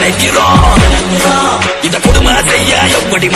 நினைக்கிறோம். இத கொடுமை செய்ய எப்படி